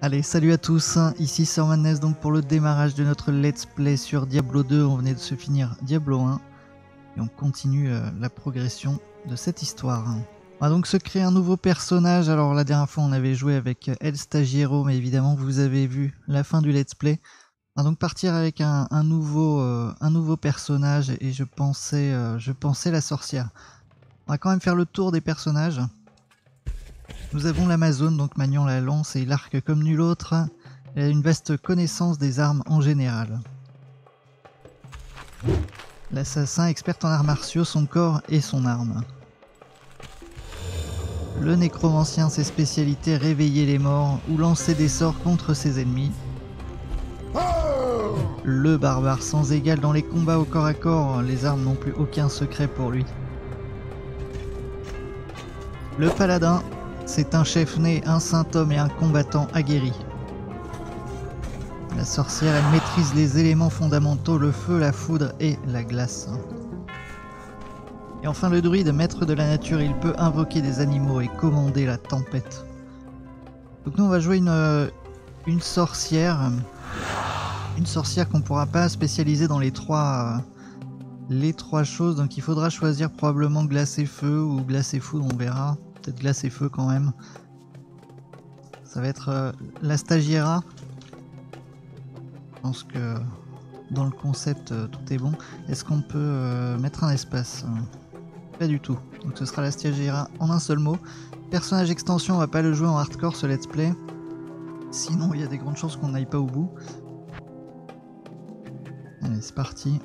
Allez, salut à tous, ici Sir Madness donc pour le démarrage de notre let's play sur Diablo 2. On venait de se finir Diablo 1 et on continue euh, la progression de cette histoire. On va donc se créer un nouveau personnage. Alors la dernière fois on avait joué avec El Stagiero, mais évidemment vous avez vu la fin du let's play. On va donc partir avec un, nouveau, euh, un nouveau personnage et je pensais, euh, je pensais la sorcière. On va quand même faire le tour des personnages. Nous avons l'Amazone, donc maniant la lance et l'arc comme nul autre. Elle a une vaste connaissance des armes en général. L'assassin, expert en arts martiaux, son corps et son arme. Le nécromancien, ses spécialités réveiller les morts ou lancer des sorts contre ses ennemis. Le barbare sans égal dans les combats au corps à corps, les armes n'ont plus aucun secret pour lui. Le paladin, c'est un chef né, un saint homme et un combattant aguerri. La sorcière, elle maîtrise les éléments fondamentaux, le feu, la foudre et la glace. Et enfin le druide, maître de la nature, il peut invoquer des animaux et commander la tempête. Donc nous on va jouer une, euh, sorcière. Une sorcière qu'on pourra pas spécialiser dans les trois, les trois choses. Donc il faudra choisir probablement glace et feu ou glace et foudre, on verra glace et feu quand même. Ça va être euh, la stagiaire. Je pense que dans le concept euh, tout est bon. Est-ce qu'on peut euh, mettre un espace? Pas du tout. Donc ce sera la stagiaire en un seul mot. Personnage extension, on va pas le jouer en hardcore ce let's play. Sinon il y a des grandes chances qu'on n'aille pas au bout. Allez c'est parti.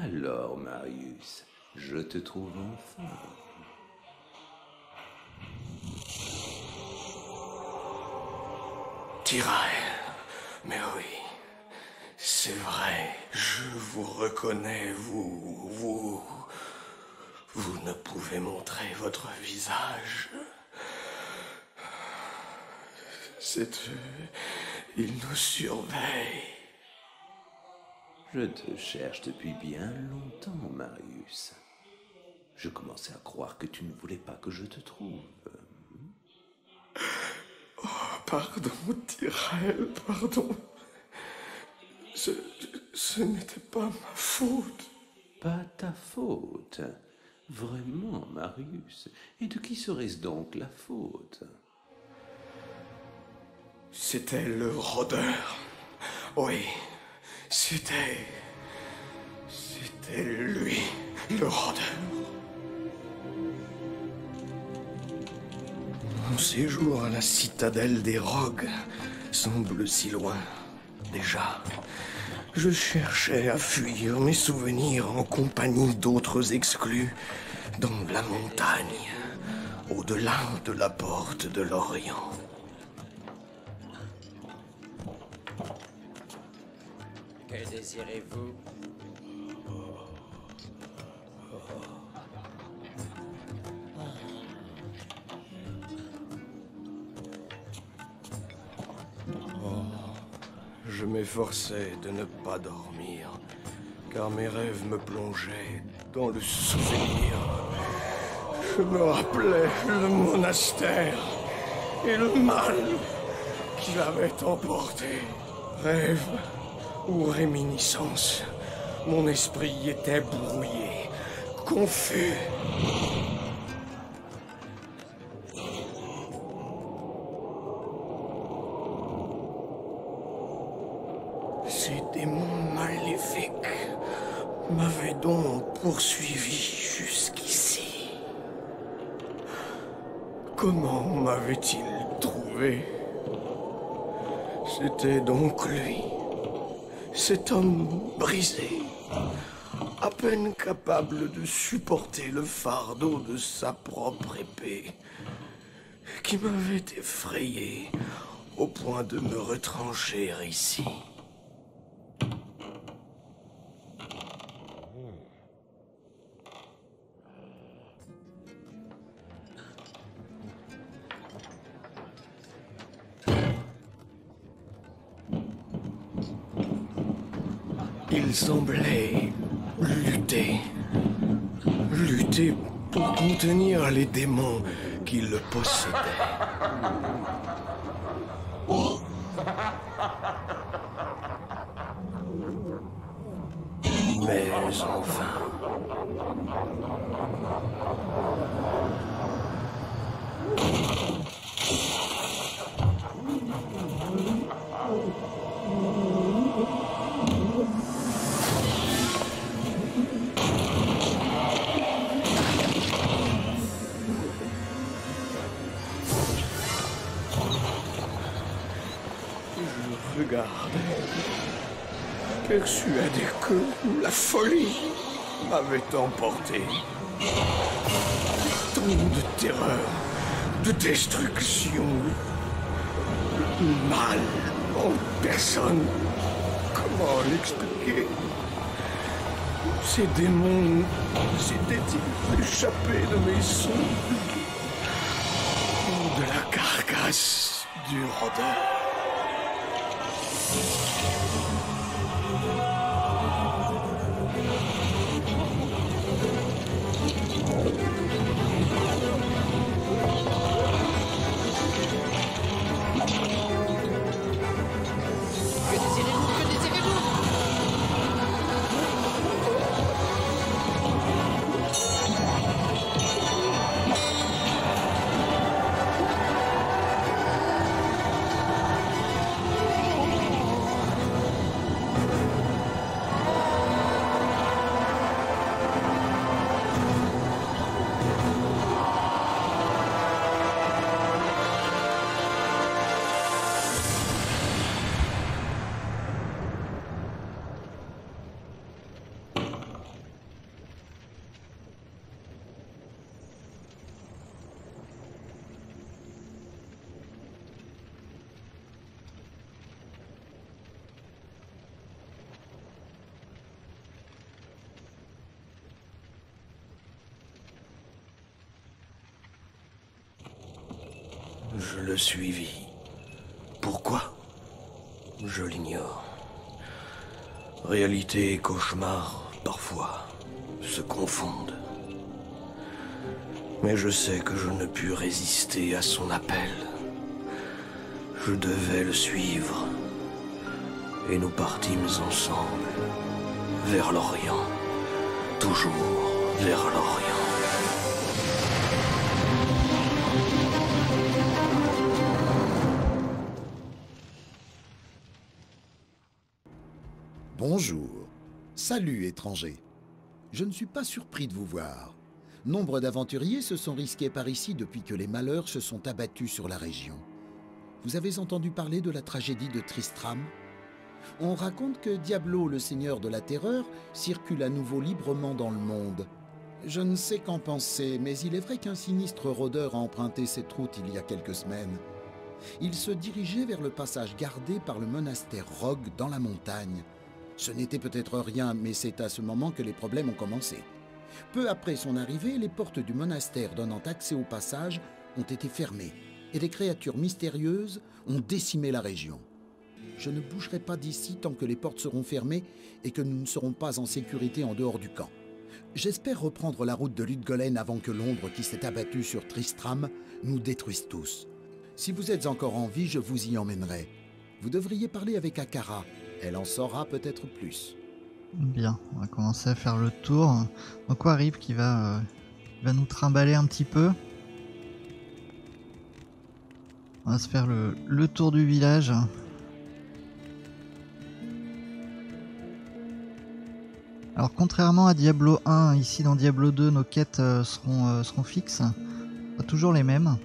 Alors, Marius, je te trouve enfin. Tyrael, mais oui, c'est vrai, je vous reconnais, vous, vous, vous ne pouvez montrer votre visage. C'est il nous surveille. Je te cherche depuis bien longtemps, Marius. Je commençais à croire que tu ne voulais pas que je te trouve. Oh, pardon, Tyrell, pardon. Ce, ce n'était pas ma faute. Pas ta faute. Vraiment, Marius. Et de qui serait-ce donc la faute? C'était le rôdeur. Oui, c'était. C'était lui, le rôdeur. Mon séjour à la citadelle des Rogues semble si loin. Déjà, je cherchais à fuir mes souvenirs en compagnie d'autres exclus dans la montagne, au-delà de la porte de l'Orient. Que désirez-vous? Je m'efforçais de ne pas dormir, car mes rêves me plongeaient dans le souvenir. Je me rappelais le monastère et le mal qui l'avait emporté. Rêve ou réminiscence, Mon esprit était brouillé, confus. Ces démons maléfiques m'avaient donc poursuivi jusqu'ici. Comment m'avait-il trouvé? C'était donc lui, cet homme brisé, à peine capable de supporter le fardeau de sa propre épée, qui m'avait effrayé au point de me retrancher ici. Il semblait lutter. Lutter pour contenir les démons qui le possédaient. Mais enfin... folie m'avait emporté. Tant de terreur, de destruction, le mal en personne. Comment l'expliquer? Ces démons s'étaient-ils échappés de mes sons? Ou de la carcasse du rôdeur? Je le suivis. Pourquoi? Je l'ignore. Réalité et cauchemar, parfois, se confondent. Mais je sais que je ne pus résister à son appel. Je devais le suivre. Et nous partîmes ensemble, vers l'Orient. Toujours vers l'Orient. Salut, étranger. Je ne suis pas surpris de vous voir. Nombre d'aventuriers se sont risqués par ici depuis que les malheurs se sont abattus sur la région. Vous avez entendu parler de la tragédie de Tristram? On raconte que Diablo, le seigneur de la terreur, circule à nouveau librement dans le monde. Je ne sais qu'en penser, mais il est vrai qu'un sinistre rôdeur a emprunté cette route il y a quelques semaines. Il se dirigeait vers le passage gardé par le monastère Rogue dans la montagne. Ce n'était peut-être rien, mais c'est à ce moment que les problèmes ont commencé. Peu après son arrivée, les portes du monastère donnant accès au passage ont été fermées et des créatures mystérieuses ont décimé la région. Je ne bougerai pas d'ici tant que les portes seront fermées et que nous ne serons pas en sécurité en dehors du camp. J'espère reprendre la route de Ludgollen avant que l'ombre qui s'est abattue sur Tristram nous détruise tous. Si vous êtes encore en vie, je vous y emmènerai. Vous devriez parler avec Akara. Elle en saura peut-être plus. Bien, on va commencer à faire le tour. Donc Warip qui va, euh, va nous trimballer un petit peu? On va se faire le, tour du village. Alors contrairement à Diablo 1, ici dans Diablo 2, nos quêtes euh, seront, euh, seront fixes. Toujours les mêmes.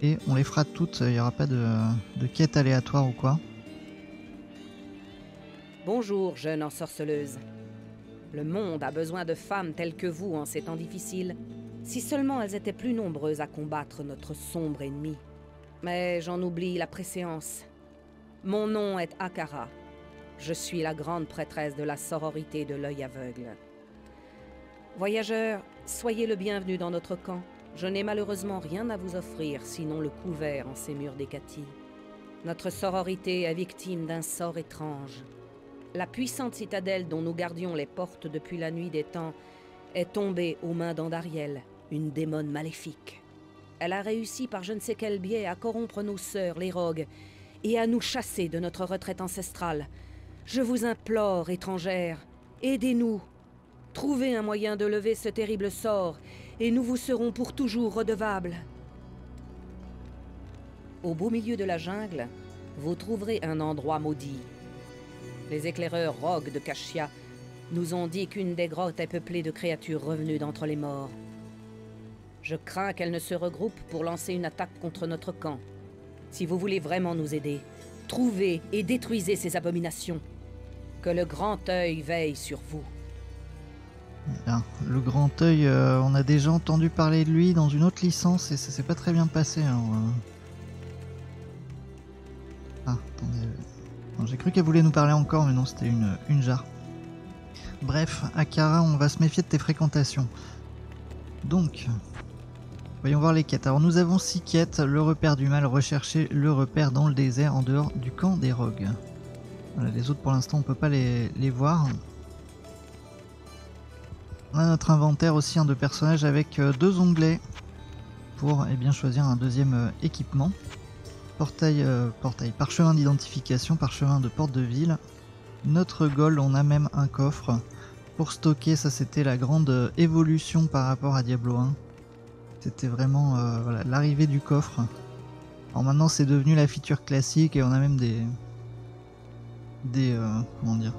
Et on les fera toutes, il n'y aura pas de, de quête aléatoire ou quoi. Bonjour, jeune ensorceleuse. Le monde a besoin de femmes telles que vous en ces temps difficiles. Si seulement elles étaient plus nombreuses à combattre notre sombre ennemi. Mais j'en oublie la préséance. Mon nom est Akara. Je suis la grande prêtresse de la sororité de l'œil aveugle. Voyageurs, soyez le bienvenu dans notre camp. Je n'ai malheureusement rien à vous offrir sinon le couvert en ces murs d'Hécatie. Notre sororité est victime d'un sort étrange. La puissante citadelle dont nous gardions les portes depuis la nuit des temps est tombée aux mains d'Andariel, une démone maléfique. Elle a réussi par je ne sais quel biais à corrompre nos sœurs, les rogues, et à nous chasser de notre retraite ancestrale. Je vous implore, étrangère, aidez-nous. Trouvez un moyen de lever ce terrible sort, et nous vous serons pour toujours redevables. Au beau milieu de la jungle, vous trouverez un endroit maudit. Les éclaireurs rogues de Kashia nous ont dit qu'une des grottes est peuplée de créatures revenues d'entre les morts. Je crains qu'elles ne se regroupent pour lancer une attaque contre notre camp. Si vous voulez vraiment nous aider, trouvez et détruisez ces abominations. Que le grand œil veille sur vous. Bien. Le grand œil, euh, on a déjà entendu parler de lui dans une autre licence et ça s'est pas très bien passé. euh. Ah, attendez. J'ai cru qu'elle voulait nous parler encore, mais non, c'était une, jarre. Bref, Akara, on va se méfier de tes fréquentations. Donc, voyons voir les quêtes. Alors, nous avons six quêtes. Le repère du mal, rechercher le repère dans le désert en dehors du camp des rogues. Voilà, les autres, pour l'instant, on peut pas les, voir. On a notre inventaire aussi hein, de personnages avec euh, deux onglets pour eh bien, choisir un deuxième euh, équipement. Portail, euh, portail, parchemin d'identification, parchemin de porte de ville. Notre goal, on a même un coffre pour stocker. Ça, c'était la grande euh, évolution par rapport à Diablo 1. C'était vraiment euh, l'arrivée du coffre. Alors maintenant, c'est devenu la feature classique et on a même des. des. euh, comment dire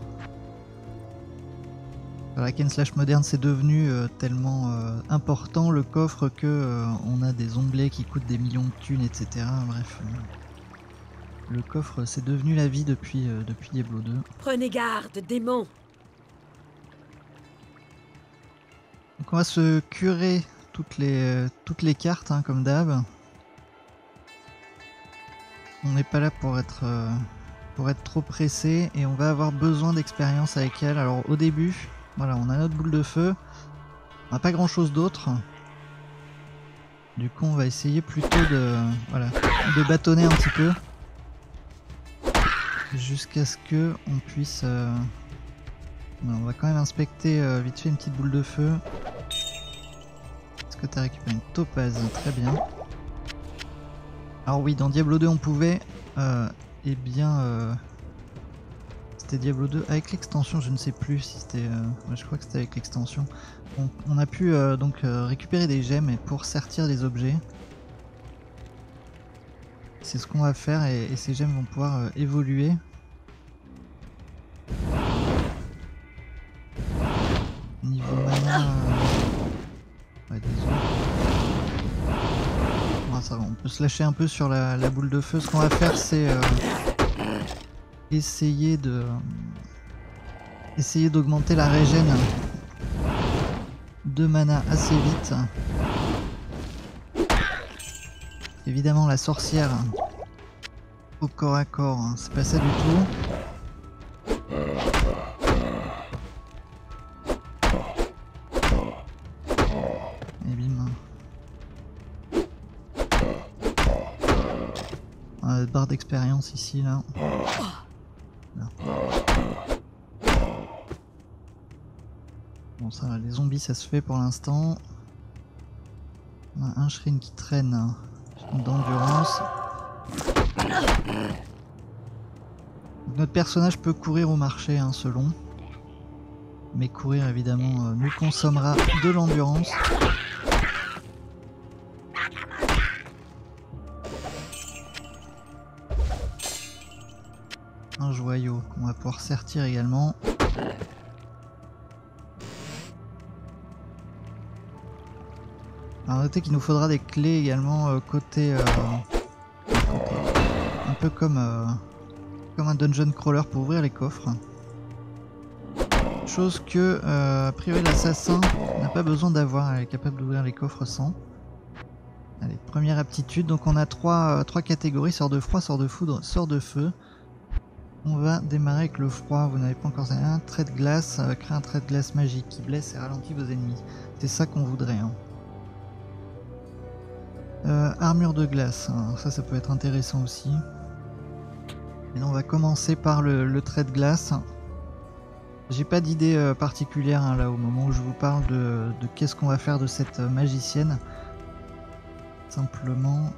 la Ken slash moderne, c'est devenu euh, tellement euh, important le coffre que euh, on a des onglets qui coûtent des millions de thunes, etc. Bref, le coffre, c'est devenu la vie depuis depuis Diablo 2. Prenez garde, démon Donc on va se curer toutes les toutes les cartes hein, comme d'hab. On n'est pas là pour être pour être trop pressé et on va avoir besoin d'expérience avec elle. Alors au début, voilà, on a notre boule de feu. On n'a pas grand chose d'autre. Du coup, on va essayer plutôt de voilà, de bâtonner un petit peu jusqu'à ce que on puisse. euh, on va quand même inspecter euh, vite fait une petite boule de feu. Est-ce que tu as récupéré une topaz Très bien. Alors oui, dans Diablo 2, on pouvait, euh, eh bien, c'était Diablo 2 avec l'extension. Je ne sais plus si c'était, euh, je crois que c'était avec l'extension. On, a pu euh, donc euh, récupérer des gemmes et pour sortir des objets. C'est ce qu'on va faire et, ces gemmes vont pouvoir euh, évoluer. Niveau mana. Ouais, désolé. Ah, ça va, on peut se lâcher un peu sur la, boule de feu. Ce qu'on va faire, c'est essayer de. Essayer d'augmenter la régène de mana assez vite. Évidemment, la sorcière au corps à corps, hein, c'est pas ça du tout. Et bim. Une barre d'expérience ici. Là. Bon, ça, les zombies, ça se fait pour l'instant. On a un Shrin qui traîne d'endurance. Notre personnage peut courir au marché, hein, selon. Mais courir évidemment euh, nous consommera de l'endurance. Un joyau qu'on va pouvoir sertir également. Alors notez qu'il nous faudra des clés également euh, côté, euh, côté- un peu comme, euh, comme un dungeon crawler pour ouvrir les coffres. Chose que a priori l'assassin n'a pas besoin d'avoir, elle est capable d'ouvrir les coffres sans. Allez, première aptitude, donc on a trois, catégories, sort de froid, sort de foudre, sort de feu. On va démarrer avec le froid, vous n'avez pas encore un trait de glace, euh, crée un trait de glace magique qui blesse et ralentit vos ennemis. C'est ça qu'on voudrait. hein. Euh, armure de glace, hein, ça ça peut être intéressant aussi. Et on va commencer par le, trait de glace. J'ai pas d'idée euh, particulière hein, là au moment où je vous parle de, qu'est-ce qu'on va faire de cette euh, magicienne. Simplement,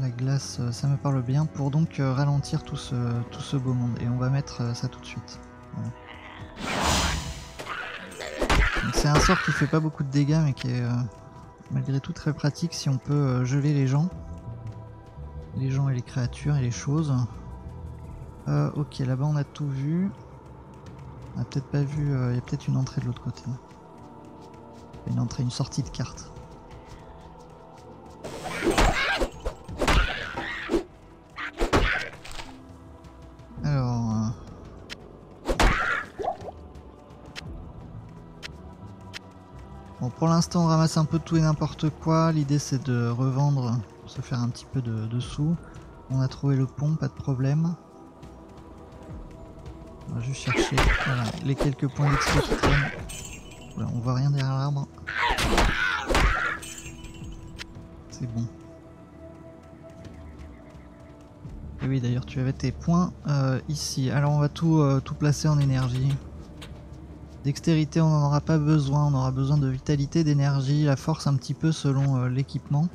la glace, ça me parle bien pour donc ralentir tout ce, tout ce beau monde. Et on va mettre ça tout de suite. C'est un sort qui fait pas beaucoup de dégâts mais qui est malgré tout très pratique si on peut euh, geler les gens. Les gens et les créatures et les choses. Euh, ok, là-bas on a tout vu. On a peut-être pas vu. euh, Il y a peut-être une entrée de l'autre côté. Une entrée, une sortie de carte. Pour l'instant, on ramasse un peu tout et n'importe quoi. L'idée, c'est de revendre se faire un petit peu de, sous. On a trouvé le pont, pas de problème. On va juste chercher les quelques points d'XP qui on voit rien derrière l'arbre. C'est bon. Et oui, d'ailleurs, tu avais tes points euh, ici. Alors, on va tout, euh, tout placer en énergie. Dextérité, on n'en aura pas besoin. On aura besoin de vitalité, d'énergie, la force un petit peu selon euh, l'équipement.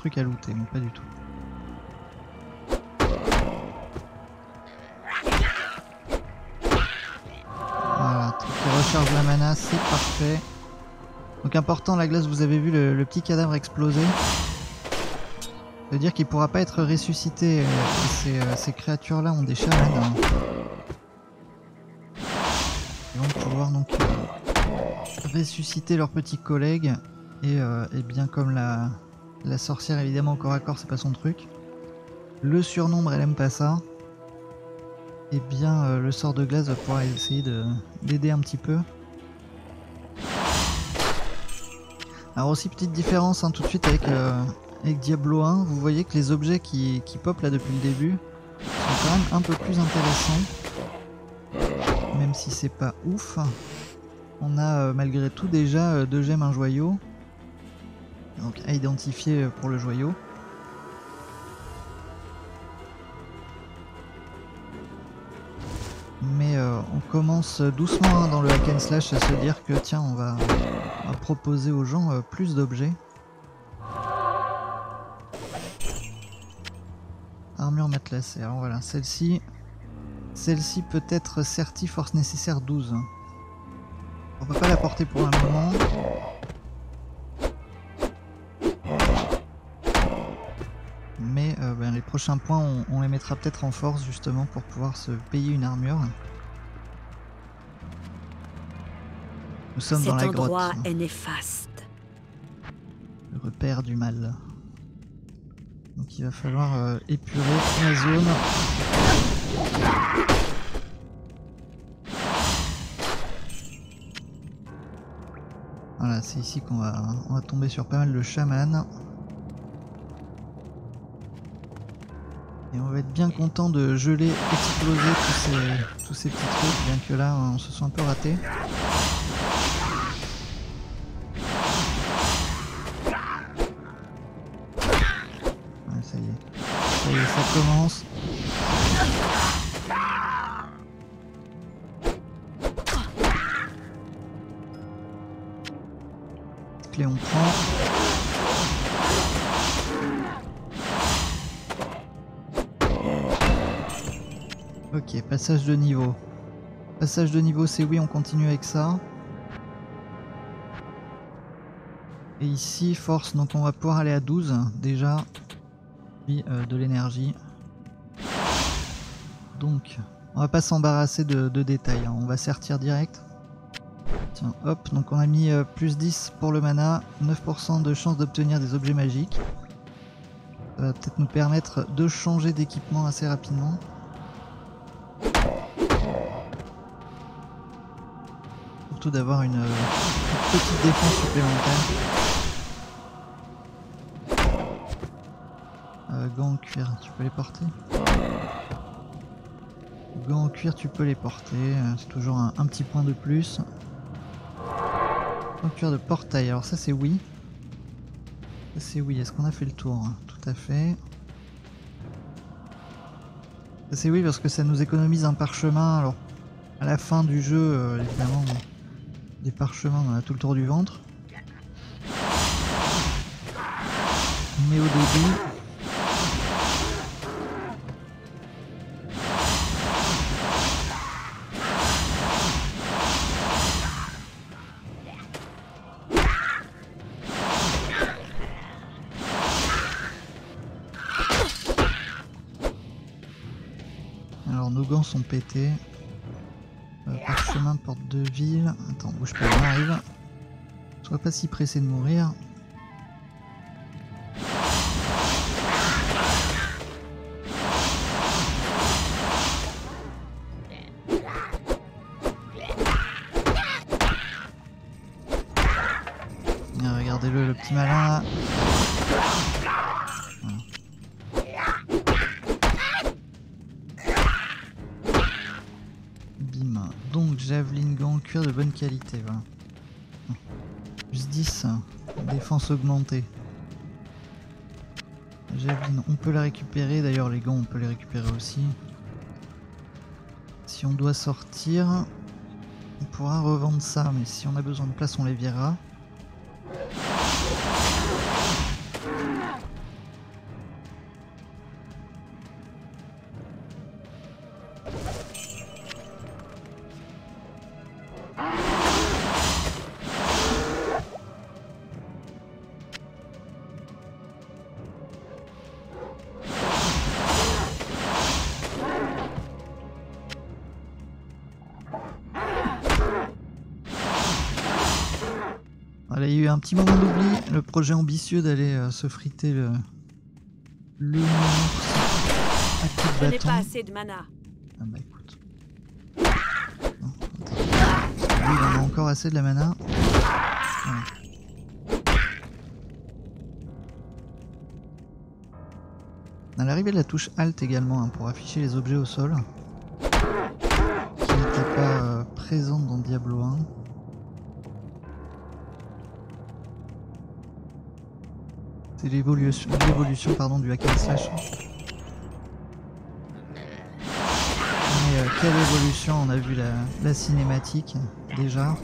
Truc à looter, mais pas du tout. Voilà, truc qui recharge la mana, c'est parfait. Donc important, la glace, vous avez vu le, petit cadavre exploser. Ça veut dire qu'il pourra pas être ressuscité. euh, ces, euh, ces créatures-là ont des chamans. hein. Ils vont pouvoir donc euh, ressusciter leurs petits collègues. Et bien comme la, la sorcière évidemment corps à corps c'est pas son truc. Le surnombre elle aime pas ça. Et bien euh, le sort de glace va pouvoir essayer de d'aider un petit peu. Alors aussi petite différence hein, tout de suite avec, euh, Diablo 1, vous voyez que les objets qui, qui pop là depuis le début sont quand même un peu plus intéressants. Même si c'est pas ouf. On a euh, malgré tout déjà deux gemmes, un joyau. Donc à identifier pour le joyau. Mais euh, on commence doucement hein, dans le hack and slash à se dire que tiens on va, on va proposer aux gens euh, plus d'objets. Armure matelassée, alors voilà, celle-ci. Celle-ci peut être certi force nécessaire 12. On peut pas la porter pour un moment. Les prochains points, on, on les mettra peut-être en force justement pour pouvoir se payer une armure. Nous sommes dans la grotte, endroit est néfaste. le repère du mal. Donc il va falloir euh, épurer la zone. Voilà, c'est ici qu'on va, on va tomber sur pas mal de chamans. Et on va être bien content de geler, exploser tous ces, tous ces petits trucs, bien que là on se soit un peu raté. Ouais, ça y est. Ça y est, ça commence. Clé on prend. Ok, passage de niveau. Passage de niveau, c'est oui, on continue avec ça. Et ici, force, donc on va pouvoir aller à 12 déjà. Puis euh, de l'énergie. Donc, on va pas s'embarrasser de, détails, hein, on va sortir direct. Tiens, hop, donc on a mis euh, plus 10 pour le mana, 9% de chance d'obtenir des objets magiques. Ça va peut-être nous permettre de changer d'équipement assez rapidement. D'avoir une, euh, une petite défense supplémentaire. Euh, gants en cuir, tu peux les porter Gants en cuir, tu peux les porter. euh, C'est toujours un, petit point de plus. En cuir de portail, alors ça c'est oui. Ça c'est oui, est-ce qu'on a fait le tour? Tout à fait. Ça c'est oui parce que ça nous économise un parchemin. Alors à la fin du jeu, euh, évidemment, des parchemins, on a tout le tour du ventre. Mais au début, Alors nos gants sont pétés. De ville. Attends, bouge pas, on arrive. Sois pas si pressé de mourir. Qualité, voilà. Plus 10, défense augmentée. Javelin, on peut la récupérer, d'ailleurs les gants on peut les récupérer aussi. Si on doit sortir, on pourra revendre ça, mais si on a besoin de place on les virera. Projet ambitieux d'aller euh, se friter le... Le à coups de Je n'ai bâton. pas assez de mana. Ah bah écoute. Non. Lui, il en a encore assez de la mana. Voilà. À l'arrivée de la touche Alt également hein, pour afficher les objets au sol. Qui n'étaient pas euh, présentes dans Diablo 1. C'est l'évolution pardon du hack and slash. Mais euh, quelle évolution On a vu la, la cinématique déjà.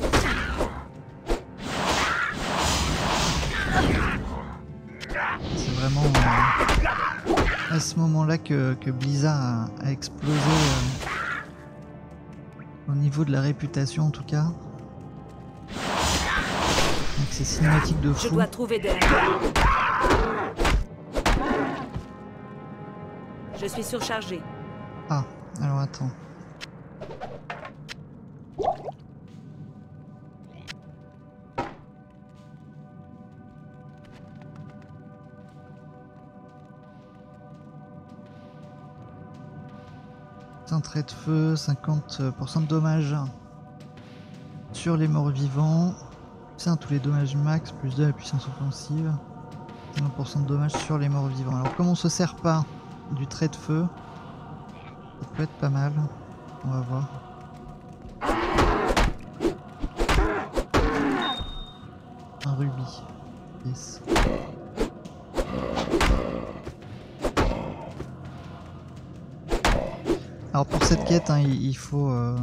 C'est vraiment euh, à ce moment-là que, que Blizzard a, a explosé euh, au niveau de la réputation en tout cas. Avec ces cinématiques de Je fou. dois trouver des... Je suis surchargé. Ah, alors attends. Un trait de feu, 50% de dommages sur les morts vivants. Un tous les dommages max, plus 2 la puissance offensive. 50% de dommages sur les morts vivants. Alors comme on se sert pas du trait de feu, ça peut être pas mal. On va voir. Un rubis. Yes. Alors pour cette quête, hein, il faut, euh,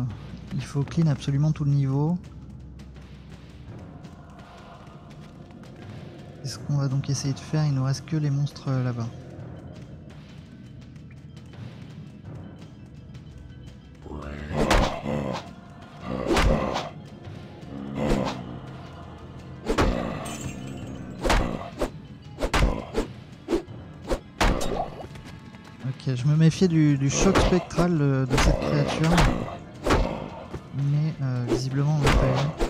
il faut clean absolument tout le niveau. Qu'on va donc essayer de faire. Il nous reste que les monstres euh, là-bas. Ok, je me méfiais du, choc spectral euh, de cette créature. Mais euh, visiblement on l'a pas eu.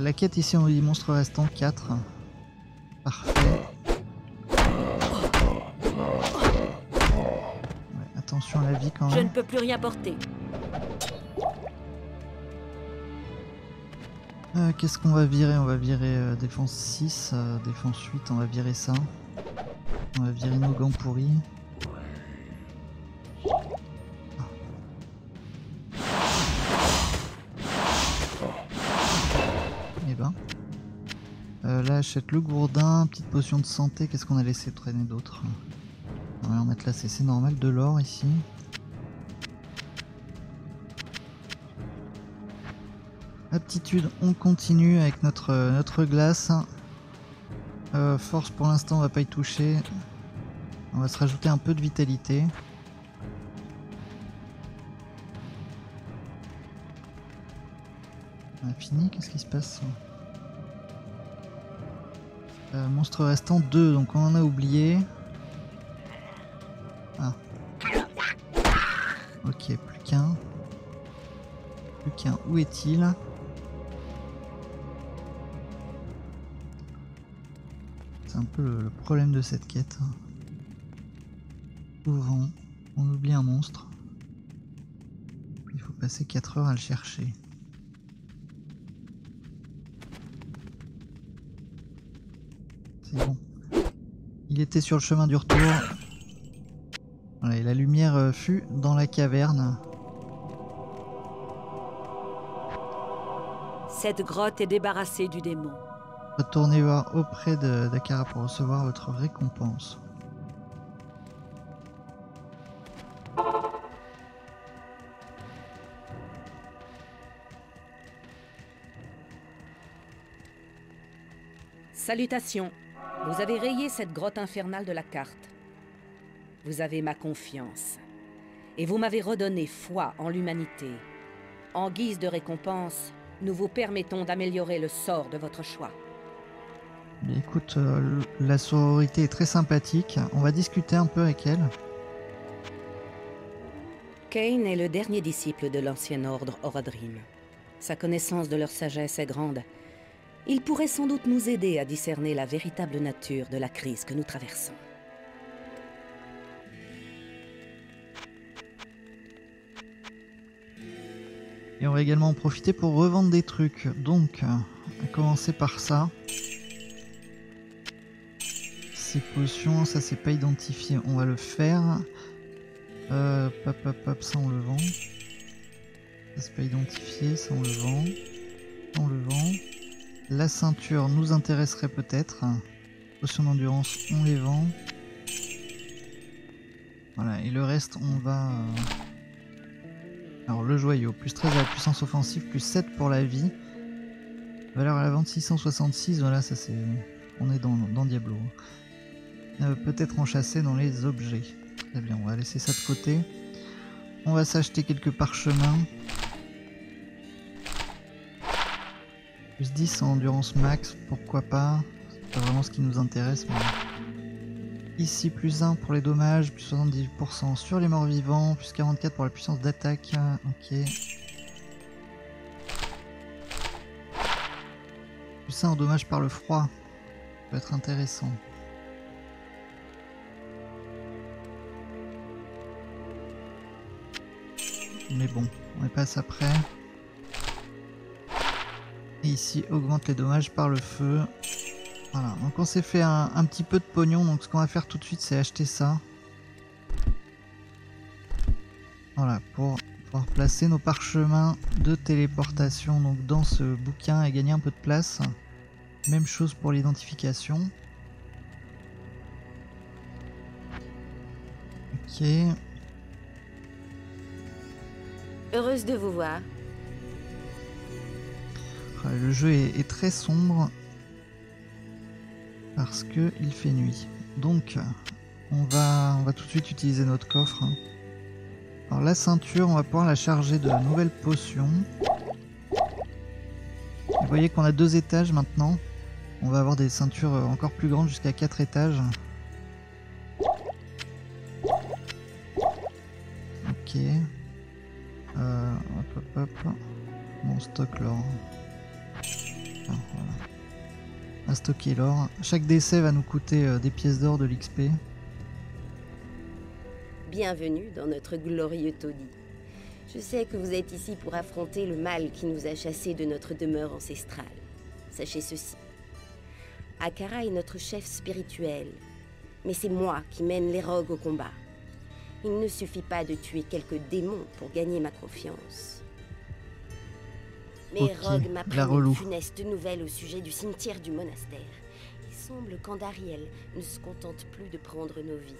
La quête ici on dit monstres restants 4. Parfait. Ouais, attention à la vie quand Je même. ne peux plus rien porter. Euh, Qu'est-ce qu'on va virer? On va virer euh, défense 6, euh, défense 8, on va virer ça. On va virer nos gants pourris. Achète le gourdin, petite potion de santé. Qu'est-ce qu'on a laissé traîner d'autre On va en mettre là, c'est c'est normal, de l'or ici. Aptitude, on continue avec notre, euh, notre glace. Euh, force pour l'instant on va pas y toucher. On va se rajouter un peu de vitalité. On a fini, qu'est-ce qui se passe? Euh, Monstre restant 2, donc on en a oublié. Ah. Ok, plus qu'un. Plus qu'un, où est-il C'est un peu le, le problème de cette quête. Souvent, on oublie un monstre. Il faut passer 4 heures à le chercher. C'est bon. Il était sur le chemin du retour. Voilà, et la lumière euh, fut dans la caverne. Cette grotte est débarrassée du démon. Retournez voir auprès de Dakara pour recevoir votre récompense. Salutations. Vous avez rayé cette grotte infernale de la carte. Vous avez ma confiance. Et vous m'avez redonné foi en l'humanité. En guise de récompense, nous vous permettons d'améliorer le sort de votre choix. Écoute, euh, la sororité est très sympathique. On va discuter un peu avec elle. Kane est le dernier disciple de l'ancien ordre Oradrim. Sa connaissance de leur sagesse est grande. Il pourrait sans doute nous aider à discerner la véritable nature de la crise que nous traversons. Et on va également en profiter pour revendre des trucs. Donc, on va commencer par ça. Ces potions, ça c'est pas identifié. On va le faire. Euh, pop, pop, ça on le vend. Ça c'est pas identifié, ça on le vend. On le vend. La ceinture nous intéresserait peut-être. Potions d'endurance, on les vend. Voilà, et le reste, on va... euh, alors le joyau, plus 13 à la puissance offensive, plus 7 pour la vie. Valeur à la vente 666, voilà ça c'est... On est dans, dans Diablo. Euh, Peut-être en chasser dans les objets. Très bien, on va laisser ça de côté. On va s'acheter quelques parchemins. Plus 10 en endurance max, pourquoi pas. C'est pas vraiment ce qui nous intéresse. Ici, plus 1 pour les dommages, plus 78% sur les morts vivants, plus 44 pour la puissance d'attaque. Ok. Plus 1 en dommages par le froid. Ça peut être intéressant. Mais bon, on passe après. Et ici, augmente les dommages par le feu. Voilà, donc on s'est fait un, un petit peu de pognon, donc ce qu'on va faire tout de suite c'est acheter ça. Voilà, pour pouvoir placer nos parchemins de téléportation donc dans ce bouquin et gagner un peu de place. Même chose pour l'identification. Ok. Heureuse de vous voir. Le jeu est, très sombre parce que il fait nuit. Donc, on va, on va tout de suite utiliser notre coffre. Alors la ceinture, on va pouvoir la charger de nouvelles potions. Vous voyez qu'on a deux étages maintenant. On va avoir des ceintures encore plus grandes jusqu'à quatre étages. Ok. Euh, hop hop hop. Mon stock l'or. Stocker l'or. Chaque décès va nous coûter euh, des pièces d'or de l'XP. Bienvenue dans notre glorieux taudis. Je sais que vous êtes ici pour affronter le mal qui nous a chassés de notre demeure ancestrale. Sachez ceci. Akara est notre chef spirituel, mais c'est moi qui mène les rogues au combat. Il ne suffit pas de tuer quelques démons pour gagner ma confiance. Mais Ok, Rogue m'apprend une funeste nouvelle au sujet du cimetière du monastère. Il semble qu'Andariel ne se contente plus de prendre nos vies.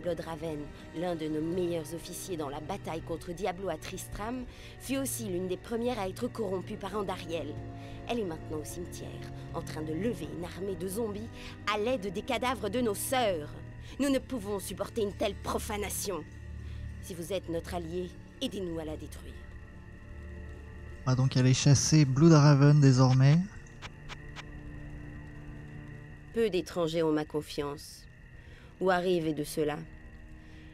Bloodraven, l'un de nos meilleurs officiers dans la bataille contre Diablo à Tristram, fut aussi l'une des premières à être corrompue par Andariel. Elle est maintenant au cimetière, en train de lever une armée de zombies à l'aide des cadavres de nos sœurs. Nous ne pouvons supporter une telle profanation. Si vous êtes notre allié, aidez-nous à la détruire. On va donc aller chasser Bloodraven désormais. Peu d'étrangers ont ma confiance. Où arrive de cela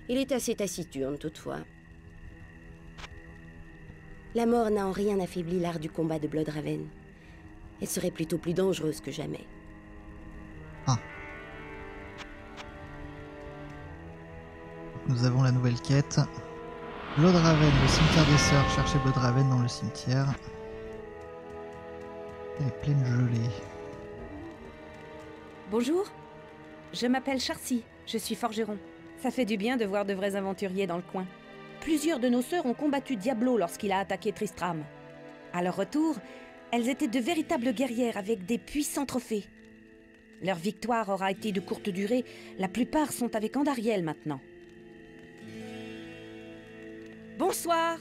Il est assez taciturne toutefois. La mort n'a en rien affaibli l'art du combat de Bloodraven. Elle serait plutôt plus dangereuse que jamais. Nous avons la nouvelle quête. Bloodraven, le cimetière des sœurs. Cherchez Bloodraven dans le cimetière. Elle est pleine gelée. Bonjour, je m'appelle Charcy, je suis forgeron. Ça fait du bien de voir de vrais aventuriers dans le coin. Plusieurs de nos sœurs ont combattu Diablo lorsqu'il a attaqué Tristram. À leur retour, elles étaient de véritables guerrières avec des puissants trophées. Leur victoire aura été de courte durée, la plupart sont avec Andariel maintenant. Bonsoir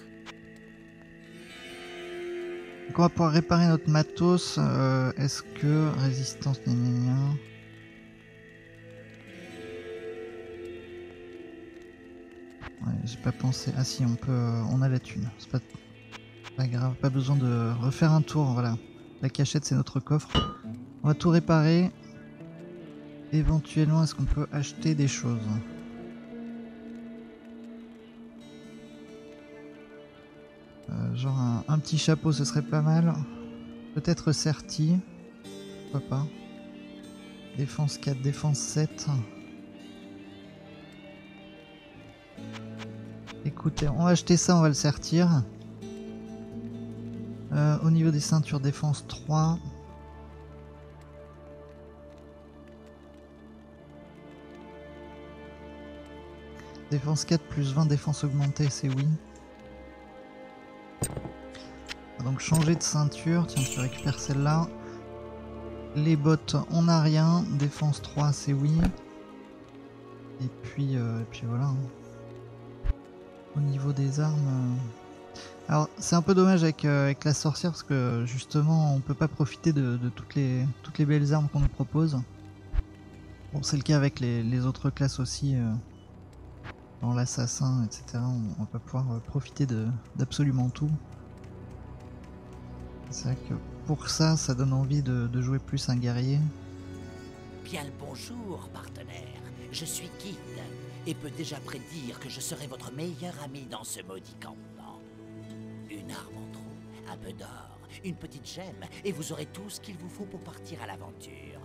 Donc on va pouvoir réparer notre matos. Euh, Est-ce que résistance gna. Ouais, j'ai pas pensé. Ah si, on peut, euh, on a la thune. C'est pas, pas grave, pas besoin de refaire un tour. Voilà, la cachette c'est notre coffre. On va tout réparer. Éventuellement, est-ce qu'on peut acheter des choses? Genre un, petit chapeau, ce serait pas mal. Peut-être Certi. Pourquoi pas. Défense 4, défense 7. Écoutez, on va acheter ça, on va le sertir. Euh, au niveau des ceintures, défense 3. Défense 4 plus 20, défense augmentée, c'est oui. Donc changer de ceinture, tiens tu récupères celle-là. Les bottes, on n'a rien. Défense 3, c'est oui. Et puis, euh, et puis voilà. hein. Au niveau des armes... euh, Alors c'est un peu dommage avec, euh, avec la sorcière parce que justement on peut pas profiter de, toutes, les, toutes les belles armes qu'on nous propose. Bon c'est le cas avec les, autres classes aussi. dans l'assassin, etc. On, on va pas pouvoir profiter d'absolument tout. C'est vrai que pour ça, ça donne envie de, de jouer plus un guerrier. Bien le bonjour, partenaire. Je suis Kid et peux déjà prédire que je serai votre meilleur ami dans ce maudit campement. Une arme en trop, un peu d'or, une petite gemme, et vous aurez tout ce qu'il vous faut pour partir à l'aventure.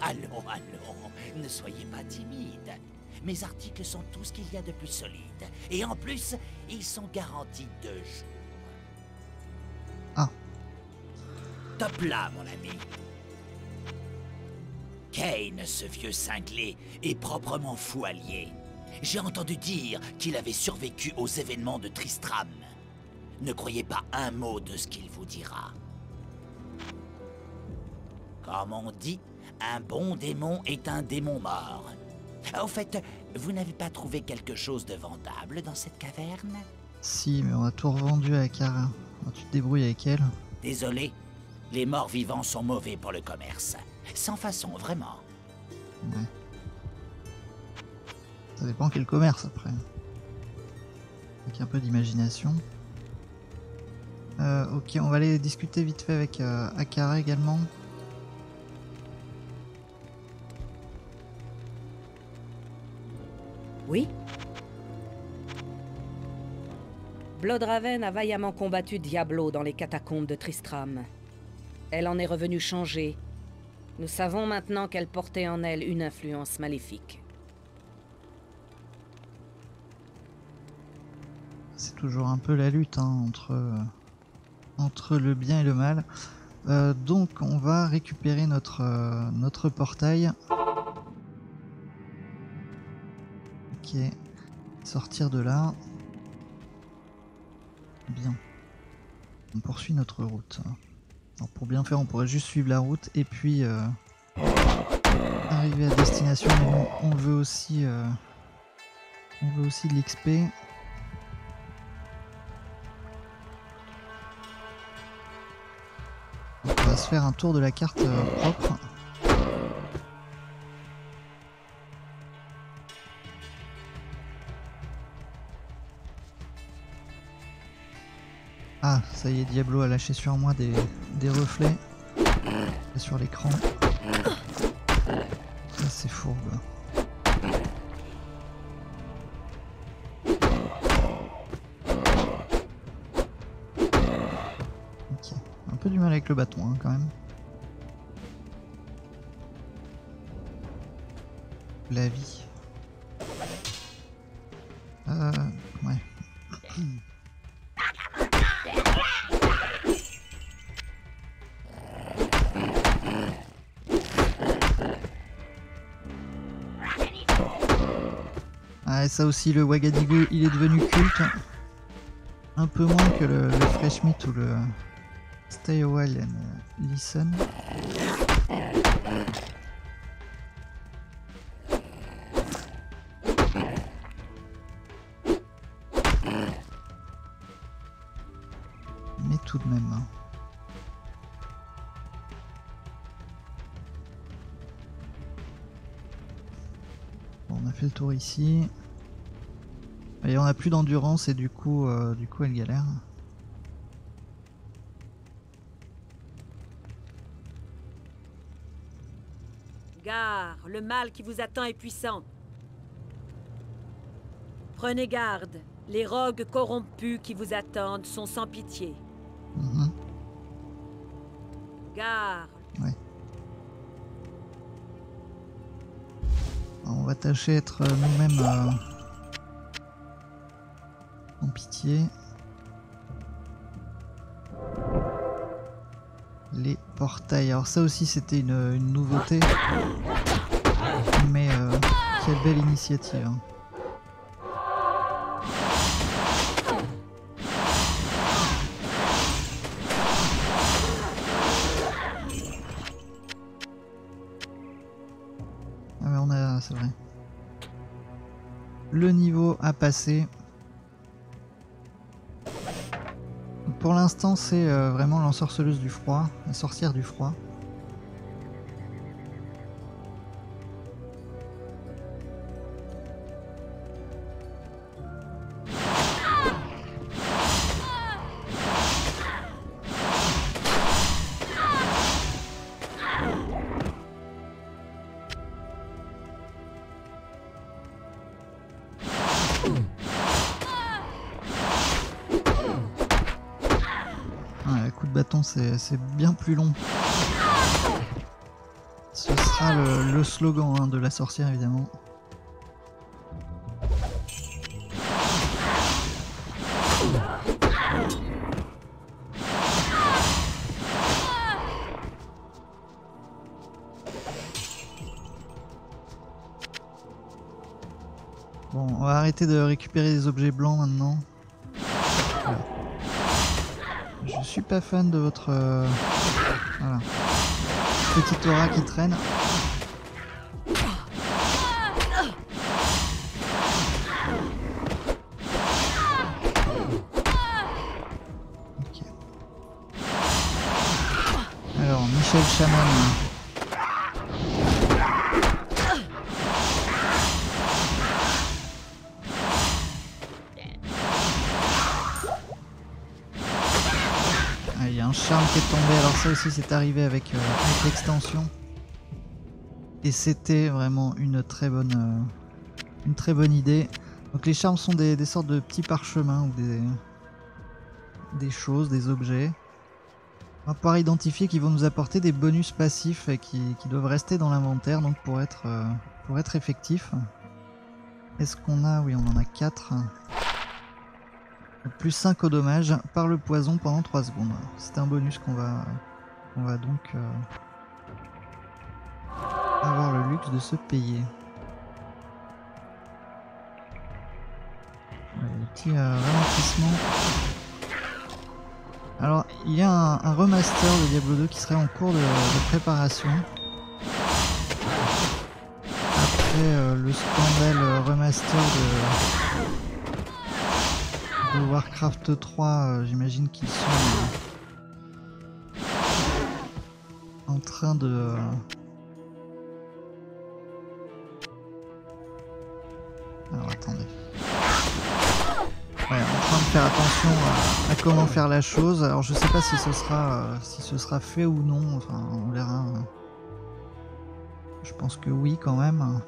Allons, allons, ne soyez pas timide. Mes articles sont tout ce qu'il y a de plus solide, et en plus, ils sont garantis deux jours. Top là, mon ami. Kane, ce vieux cinglé, est proprement fou allié. J'ai entendu dire qu'il avait survécu aux événements de Tristram. Ne croyez pas un mot de ce qu'il vous dira. Comme on dit, un bon démon est un démon mort. Au fait, vous n'avez pas trouvé quelque chose de vendable dans cette caverne? Si, mais on a tout revendu à. Alors, tu te débrouilles avec elle. Désolé, les morts vivants sont mauvais pour le commerce. Sans façon, vraiment. Ouais. Ça dépend quel commerce après. Avec un peu d'imagination. Euh, ok, on va aller discuter vite fait avec euh, Akara également. Oui Bloodraven a vaillamment combattu Diablo dans les catacombes de Tristram. Elle en est revenue changée. Nous savons maintenant qu'elle portait en elle une influence maléfique. C'est toujours un peu la lutte hein, entre, euh, entre le bien et le mal. Euh, donc on va récupérer notre, euh, notre portail. Ok. Sortir de là. Bien. On poursuit notre route. Pour bien faire, on pourrait juste suivre la route et puis euh, arriver à destination. Mais on veut aussi, euh, on veut aussi de l'XP. On va se faire un tour de la carte euh, propre. Ah, ça y est, Diablo a lâché sur moi des, des reflets Et sur l'écran. C'est fourbe. Ok, un peu du mal avec le bâton hein, quand même. La vie. Aussi, le Wagadigo, il est devenu culte. Un peu moins que le, Fresh Meat ou le Stay a and uh, Listen. Mais tout de même. hein. On a fait le tour ici. A plus d'endurance et du coup, euh, du coup, elle galère. Gare, le mal qui vous attend est puissant. Prenez garde, les rogues corrompus qui vous attendent sont sans pitié. Mhm. Gare, on va tâcher d'être nous-mêmes euh, pitié. Les portails. Alors ça aussi c'était une, nouveauté. Mais euh, quelle belle initiative. hein. Ah mais on a, c'est vrai. Le niveau à passer. C'est euh, vraiment l'ensorceleuse du froid, la sorcière du froid. Ce sera le, le slogan hein, de la sorcière, évidemment. Bon, on va arrêter de récupérer des objets blancs maintenant. suis pas fan de votre... Euh, Petite aura qui traîne. Alors, Michel Chaman. Aussi, c'est arrivé avec, euh, l'extension. Et c'était vraiment une très bonne, euh, une très bonne idée. Donc les charmes sont des, sortes de petits parchemins ou des, des choses, des objets. Va pouvoir identifier qui vont nous apporter des bonus passifs et qui, qui doivent rester dans l'inventaire donc pour être, euh, pour être effectifs. Est-ce qu'on a? Oui, on en a 4. Plus 5 au dommage par le poison pendant 3 secondes. C'est un bonus qu'on va, qu'on va donc euh, avoir le luxe de se payer. Le petit euh, ralentissement. Alors, il y a un, un remaster de Diablo 2 qui serait en cours de, préparation. Après euh, le scandale remaster de, de Warcraft 3, euh, j'imagine qu'ils sont en train de... Alors attendez. Ouais, en train de faire attention à, comment faire la chose. Alors je sais pas si ce sera euh, si ce sera fait ou non. Enfin, on verra. Je pense que oui quand même.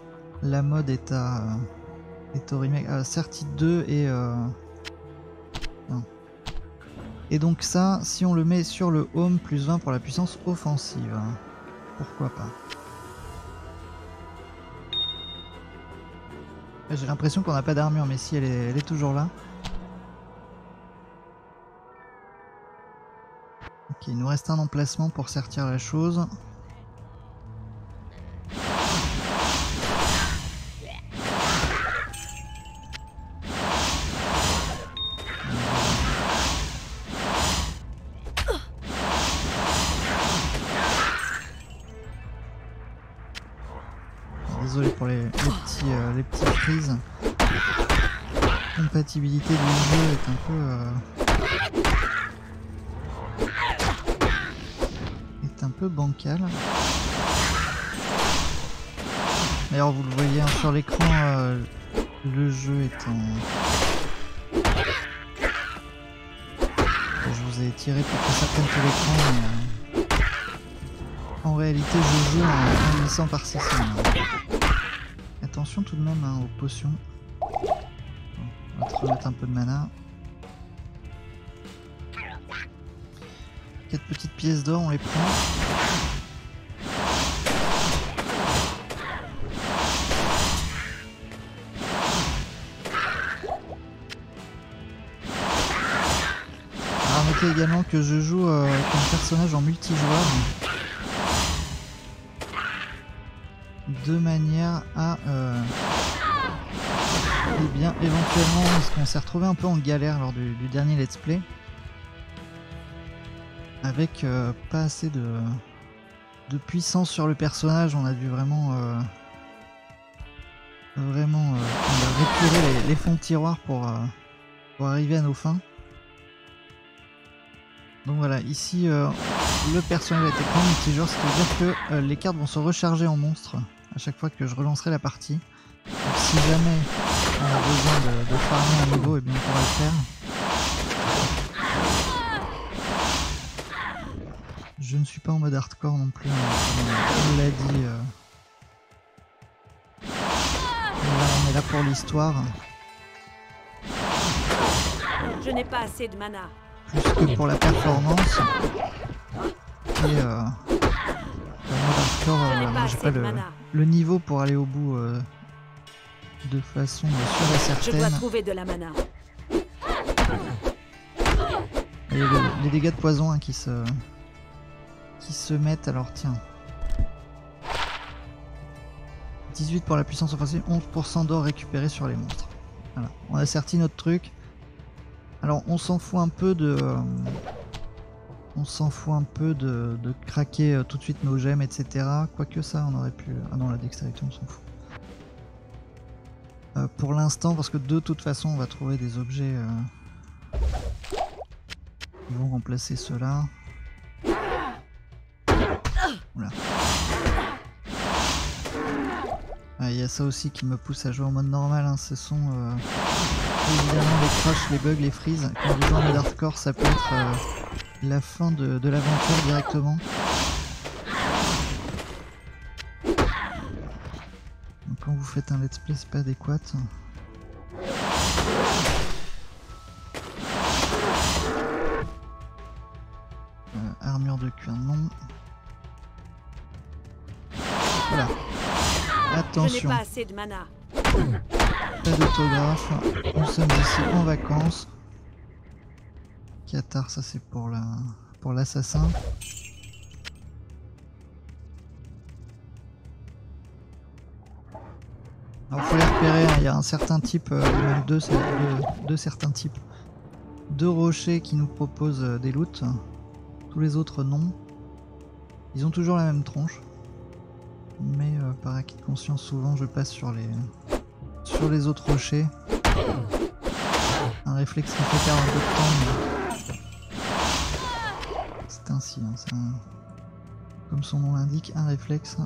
La mode est à est au remake. à Certitude 2 et euh. Et donc ça, si on le met sur le home, plus 20 pour la puissance offensive. Pourquoi pas J'ai l'impression qu'on n'a pas d'armure, mais si elle est, elle est toujours là. Ok, il nous reste un emplacement pour sortir la chose. Bon, on va te remettre un peu de mana. 4 petites pièces d'or, on les prend. Notez également que je joue euh, personnage en multijoueur. De manière à... euh, eh bien, éventuellement, parce qu'on s'est retrouvé un peu en galère lors du, dernier let's play. Avec euh, pas assez de, de puissance sur le personnage, on a dû vraiment... euh, vraiment euh, les, fonds de tiroir pour, euh, pour arriver à nos fins. Donc voilà, ici le personnage a été en multijoueur, c'est-à-dire que les cartes vont se recharger en monstre à chaque fois que je relancerai la partie. Donc si jamais on a besoin de, de farmer un niveau, et bien on pourra le faire. Je ne suis pas en mode hardcore non plus, on l'a dit. euh. Là, on est là pour l'histoire, Je n'ai pas assez de mana. plus que pour la performance. Et euh, en mode hardcore, euh, pas j'ai pas le niveau pour aller au bout euh, de façon euh, sûre et Je dois certaine. trouver de la mana. Et les, les dégâts de poison hein, qui se qui se mettent. Alors tiens. 18 pour la puissance offensive, 11% d'or récupéré sur les monstres. Voilà, on a sorti notre truc. Alors on s'en fout un peu de... euh, on s'en fout un peu de, de craquer euh, tout de suite nos gemmes, etc. Quoique ça, on aurait pu... Ah non, la dextérité, on s'en fout. Euh, pour l'instant, parce que de toute façon, on va trouver des objets euh, qui vont remplacer ceux-là. Il ah, y a ça aussi qui me pousse à jouer en mode normal, hein. ce sont euh, évidemment les crashs, les bugs, les freezes. Quand vous jouez en hardcore, ça peut être la fin de l'aventure directement. Faites un let's play, c'est pas adéquat. Euh, armure de cuir, non. Voilà. Attention. pas assez de mana. Pas d'autographe. Nous sommes ici en vacances. Qatar, ça c'est pour la pour Alors faut les repérer, hein. il y a un certain type, euh, deux, deux- deux certains types de rochers qui nous proposent euh, des loots. Tous les autres non. Ils ont toujours la même tronche. Mais euh, par acquis de conscience, souvent je passe sur les, sur les autres rochers. Un réflexe qui fait perdre un peu de temps, mais c'est ainsi. hein, Comme son nom l'indique, un réflexe.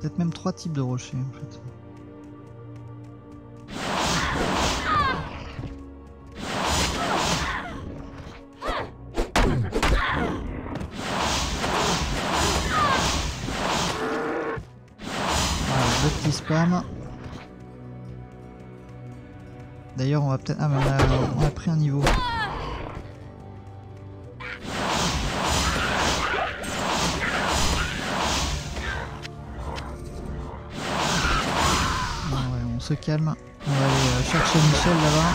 Peut-être même trois types de rochers en fait. Voilà, le petit spam. D'ailleurs, on va peut-être. Ah, se calme. On va aller euh, chercher Michel là-bas.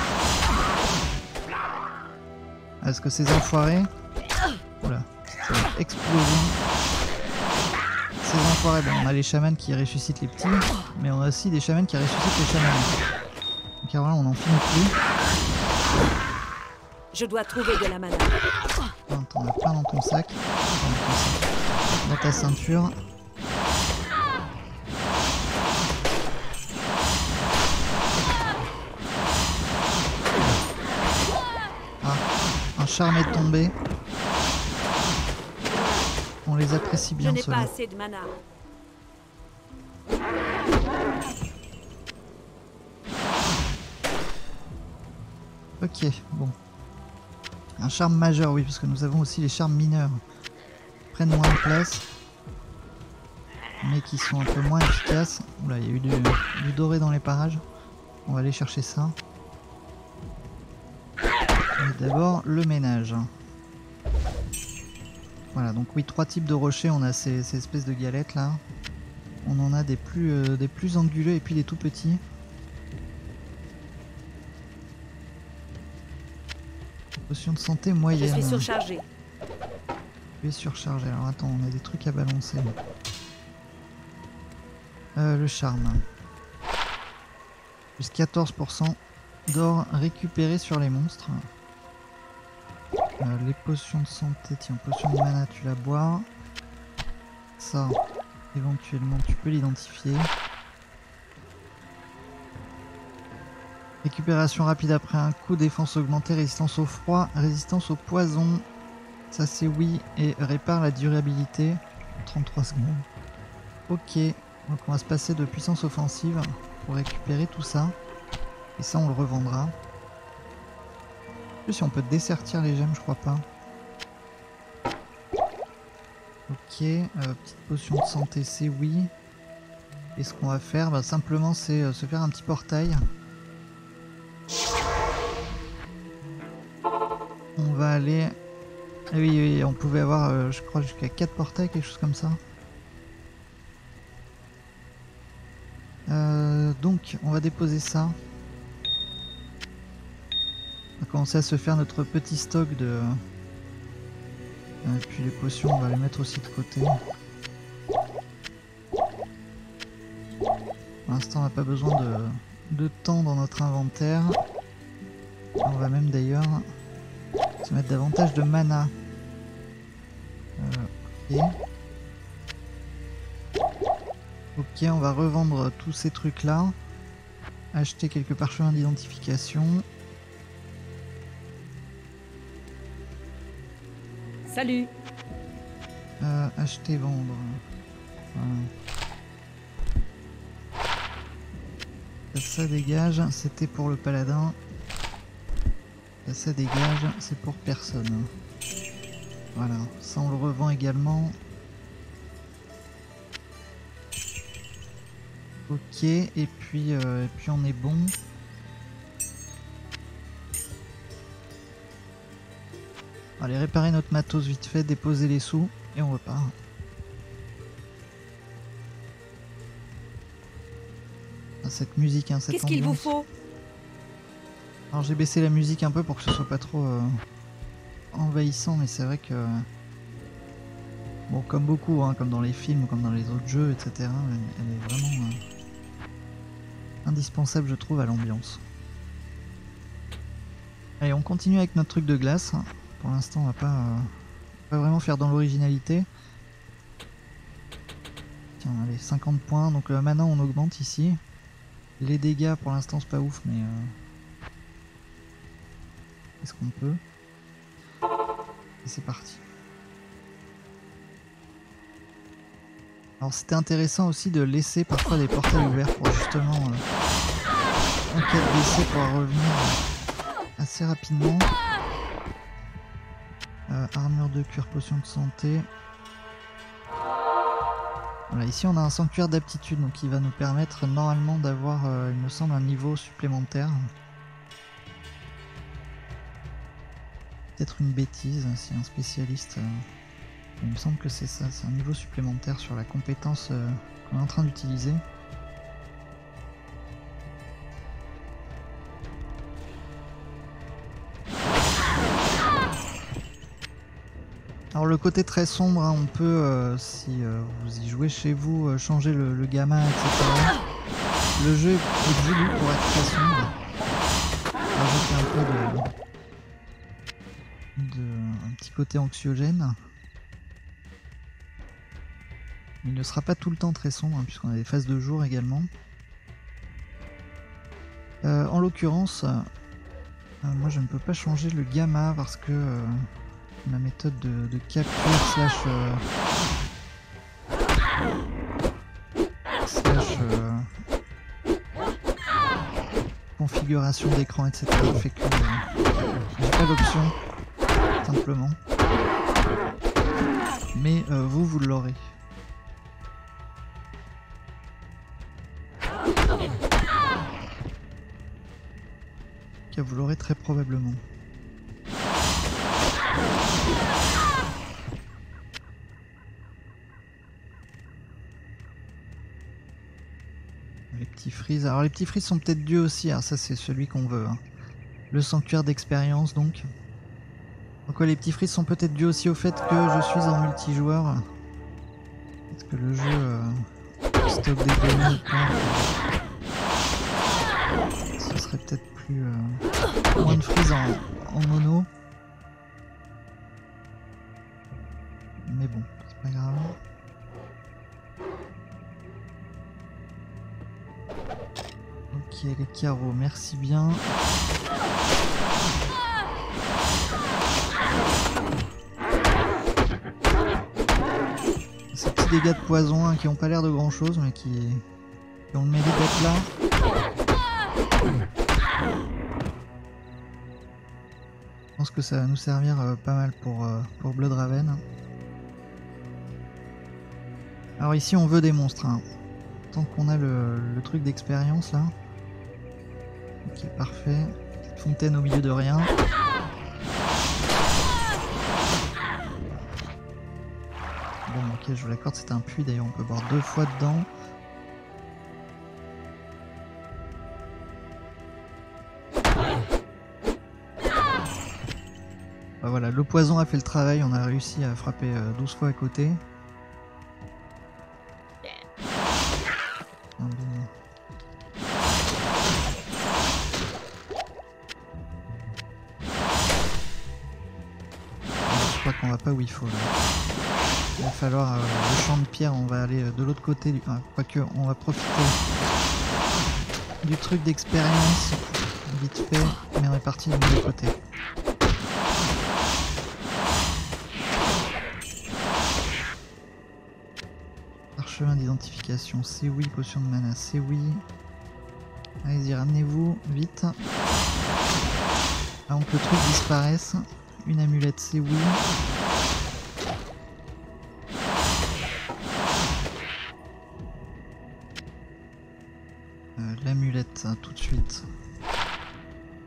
Est-ce que ces enfoirés. Voilà, c'est explosion. Ces enfoirés, bon, on a les chamans qui ressuscitent les petits, mais on a aussi des chamans qui ressuscitent les chamans. Donc alors là, on n'en finit plus. Je dois trouver de la mana. T'en as plein dans ton sac. Dans ta ceinture. Charme est tombé. On les apprécie Je bien n'ai pas assez de mana. Ok, bon. Un charme majeur, oui, parce que nous avons aussi les charmes mineurs. Ils prennent moins de place. Mais qui sont un peu moins efficaces. Oula, il y a eu du, du doré dans les parages. On va aller chercher ça. D'abord, le ménage. Voilà, donc oui, trois types de rochers. On a ces, ces espèces de galettes là. On en a des plus, euh, des plus anguleux et puis des tout petits. Potion de santé Je moyenne. suis surchargé. Tu es surchargé. Alors attends, on a des trucs à balancer. Euh, le charme. Plus 14% d'or récupéré sur les monstres. Euh, les potions de santé, tiens, potion de mana, tu la bois. Ça, éventuellement, tu peux l'identifier. Récupération rapide après un coup, défense augmentée, résistance au froid, résistance au poison. Ça c'est oui, et répare la durabilité. 33 secondes. Ok, donc on va se passer de puissance offensive pour récupérer tout ça. Et ça on le revendra. Plus si on peut dessertir les gemmes, je crois pas. Ok, euh, petite potion de santé c'est oui. Et ce qu'on va faire, bah, simplement c'est euh, se faire un petit portail. On va aller... Ah oui, on pouvait avoir, euh, je crois, jusqu'à 4 portails, quelque chose comme ça. Donc, on va déposer ça. Commencer à se faire notre petit stock de... Euh, Et puis les potions, on va les mettre aussi de côté. Pour l'instant, on n'a pas besoin de, de temps dans notre inventaire. On va même d'ailleurs se mettre davantage de mana. Euh, ok. Ok, on va revendre tous ces trucs là. Acheter quelques parchemins d'identification. Salut Euh, acheter, vendre. Ça, dégage, c'était pour le paladin. Ça, dégage, c'est pour personne. Voilà, ça on le revend également. Ok, et puis, euh, et puis on est bon. Allez, réparer notre matos vite fait, déposer les sous, et on repart. Ah, cette musique, hein, cette Qu'est-ce qu'il vous faut? Alors j'ai baissé la musique un peu pour que ce soit pas trop euh, envahissant, mais c'est vrai que... Bon, comme beaucoup, hein, comme dans les films, comme dans les autres jeux, etc., elle, elle est vraiment euh, indispensable, je trouve, à l'ambiance. Allez, on continue avec notre truc de glace. Pour l'instant, on va pas, vraiment faire dans l'originalité. Tiens, allez, 50 points. Donc euh, maintenant, on augmente ici. Les dégâts, pour l'instant, c'est pas ouf, mais... euh, est-ce qu'on peut? Et c'est parti. Alors c'était intéressant aussi de laisser parfois des portails ouverts pour justement euh, en cas de décès pouvoir revenir assez rapidement. Euh, armure de cuir, potion de santé. Voilà, ici on a un sanctuaire d'aptitude donc qui va nous permettre normalement d'avoir, euh, il me semble, un niveau supplémentaire. Peut-être une bêtise si un spécialiste. euh, il me semble que c'est ça, c'est un niveau supplémentaire sur la compétence qu'on est en train d'utiliser. Alors le côté très sombre, hein, on peut, euh, si euh, vous y jouez chez vous, euh, changer le, le gamma, etc. Le jeu est voulu pour être très sombre. Rajouter un peu de, un petit côté anxiogène. Il ne sera pas tout le temps très sombre, hein, puisqu'on a des phases de jour également. En l'occurrence, moi je ne peux pas changer le gamma parce que ma méthode de, de capture slash euh, euh, configuration d'écran etc fait que euh, pas l'option simplement. Mais vous vous l'aurez. Vous l'aurez très probablement Les petits frises. Alors les petits frises sont peut-être dus aussi, hein, ça c'est celui qu'on veut. hein. Le sanctuaire d'expérience donc. Donc les petits frises sont peut-être dus aussi au fait que je suis en multijoueur. Est-ce que le jeu euh, stocke des données ou Ce serait peut-être plus... euh, moins de frises en mono. Les carreaux, merci bien. Ces petits dégâts de poison hein, qui ont pas l'air de grand chose, mais qui, qui ont le mérite d'être là. Je pense que ça va nous servir euh, pas mal pour, euh, pour Bloodraven. Alors ici on veut des monstres. hein. Tant qu'on a le truc d'expérience là. Ok parfait. Petite fontaine au milieu de rien. Bon ok je vous l'accorde c'est un puits d'ailleurs on peut boire deux fois dedans. Bah voilà, le poison a fait le travail, on a réussi à frapper euh, 12 fois à côté. Il va falloir euh, le champ de pierre, on va aller euh, de l'autre côté du. Quoique on va profiter du truc d'expérience vite fait, mais on est parti de l'autre côté. Parchemin d'identification, c'est oui, potion de mana, c'est oui. Allez-y, ramenez-vous, vite. Avant que le truc disparaisse, une amulette, c'est oui.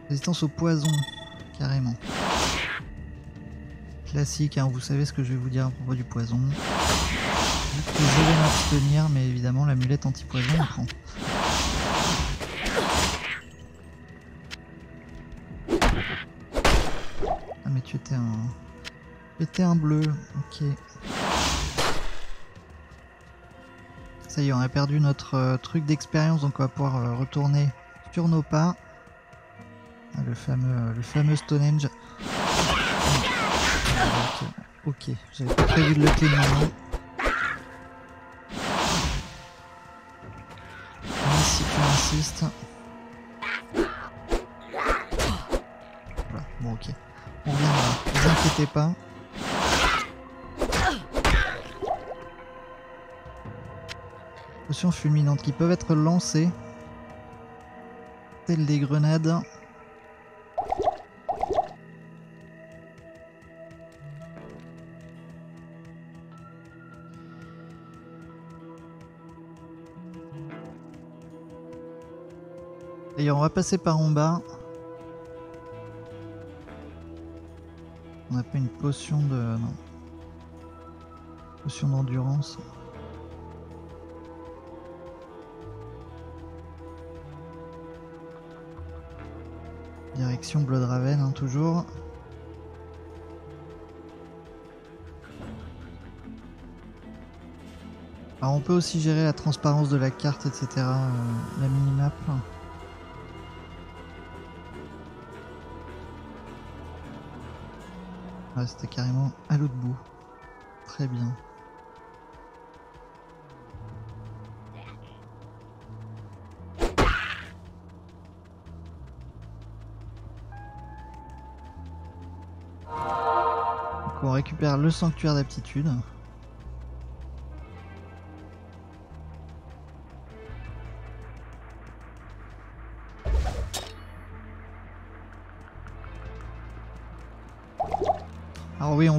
Résistance au poison, carrément. Classique, hein, vous savez ce que je vais vous dire à propos du poison. Je vais m'abstenir, mais évidemment l'amulette anti-poison on prend. Ah mais tu étais un... Tu étais un bleu, ok. Ça y est, on a perdu notre euh, truc d'expérience, donc on va pouvoir euh, retourner sur nos pas. Ah, le fameux, le fameux Stonehenge. Ok, j'avais pas prévu de le. Mais si tu insistes. Voilà, bon ok. On reviendra, ne vous inquiétez pas. Potions fulminantes qui peuvent être lancées. Telles des grenades. Passer par en bas. On n'a pas une potion de... Non. Potion d'endurance. Direction Bloodraven, hein, toujours. Alors on peut aussi gérer la transparence de la carte, etc. euh, la minimap. Ouais, c'était carrément à l'autre bout. Très bien. Donc on récupère le sanctuaire d'aptitude.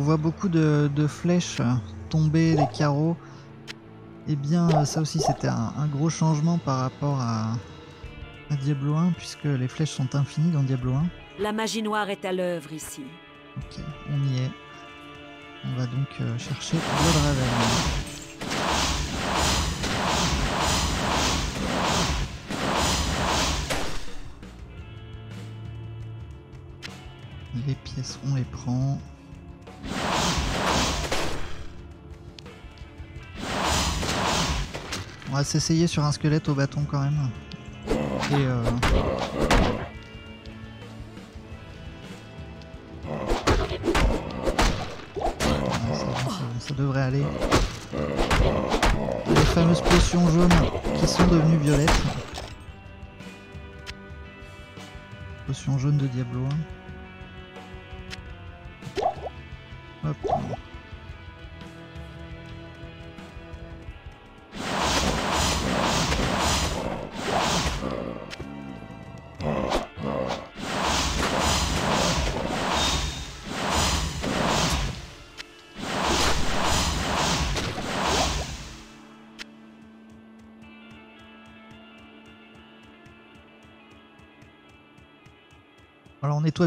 Voit beaucoup de, de flèches tomber, les carreaux. Eh bien, euh, ça aussi, c'était un, un gros changement par rapport à, à Diablo 1, puisque les flèches sont infinies dans Diablo 1. La magie noire est à l'œuvre ici. Ok, on y est. On va donc euh, chercher Bloodraven. Les pièces, on les prend. On va s'essayer sur un squelette au bâton quand même. Et euh, ça devrait aller. Les fameuses potions jaunes qui sont devenues violettes. Potion jaune de Diablo 1.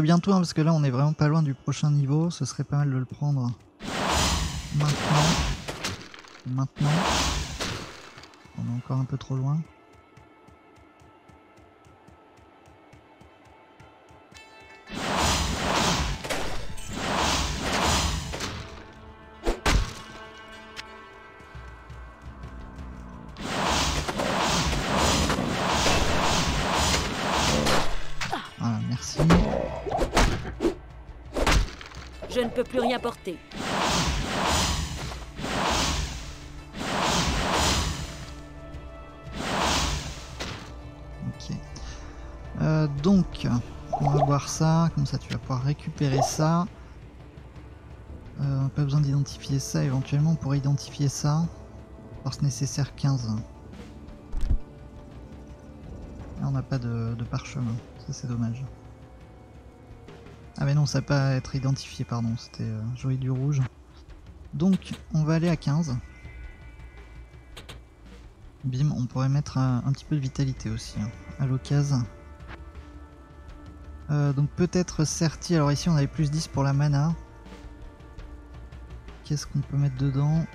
Bientôt hein, parce que là on est vraiment pas loin du prochain niveau, ce serait pas mal de le prendre maintenant. Maintenant. On est encore un peu trop loin. Euh, donc, on va voir ça. Comme ça, tu vas pouvoir récupérer ça. Euh, pas besoin d'identifier ça. Éventuellement, on pourrait identifier ça. Force nécessaire 15. Là, on n'a pas de, parchemin. Ça, c'est dommage. Ah mais non, ça va pas être identifié, pardon. C'était euh, du rouge. Donc, on va aller à 15. Bim, on pourrait mettre un, un petit peu de vitalité aussi, hein, à l'occasion. Euh, donc peut-être Certi, alors ici on avait plus 10 pour la mana. Qu'est-ce qu'on peut mettre dedans?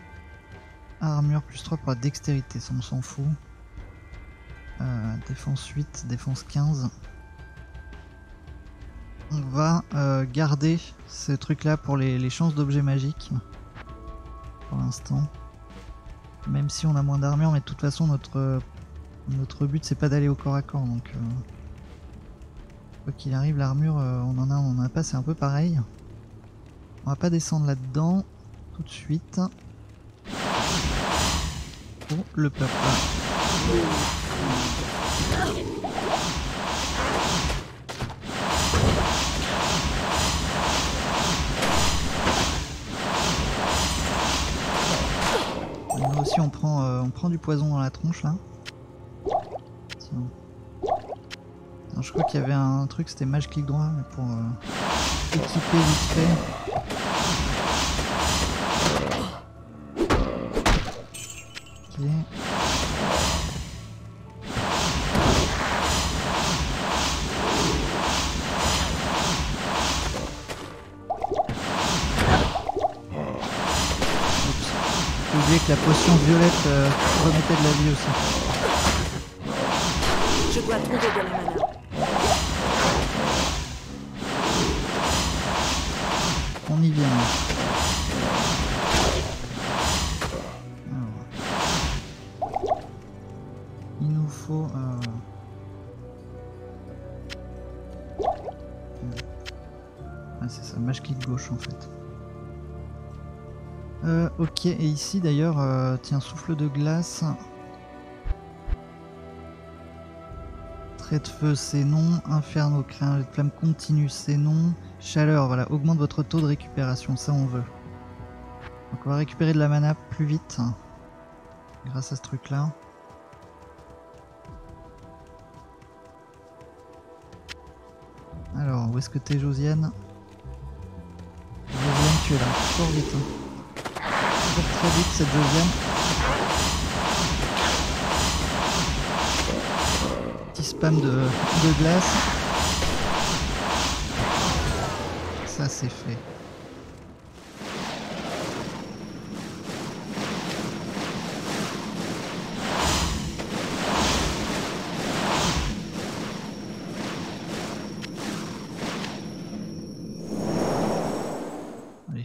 Armure plus 3 pour la dextérité, ça on s'en fout. Euh, défense 8, défense 15. On va euh, garder ce truc là pour les, chances d'objets magiques. Pour l'instant. Même si on a moins d'armure, mais de toute façon notre, notre but c'est pas d'aller au corps à corps. Donc quoi qu'il arrive, l'armure euh, on en a, on en a pas, c'est un peu pareil. On va pas descendre là-dedans tout de suite. Pour le peuple. Nous aussi on prend, euh, on prend du poison dans la tronche là. Je crois qu'il y avait un truc, c'était mage clic droit pour euh, équiper vite fait. Que la potion violette euh, remettait de la vie aussi. Je dois trouver de la ok, et ici d'ailleurs, euh, tiens, souffle de glace. Trait de feu, c'est non. Inferno, jet de flamme continue, c'est non. Chaleur, voilà, augmente votre taux de récupération, ça on veut. Donc on va récupérer de la mana plus vite. Grâce à ce truc là. Alors, où est-ce que t'es Josiane? Josiane, tu es là. Cours vite. hein. Très vite cette Josiane. Petit spam de, de glace. Ça c'est fait.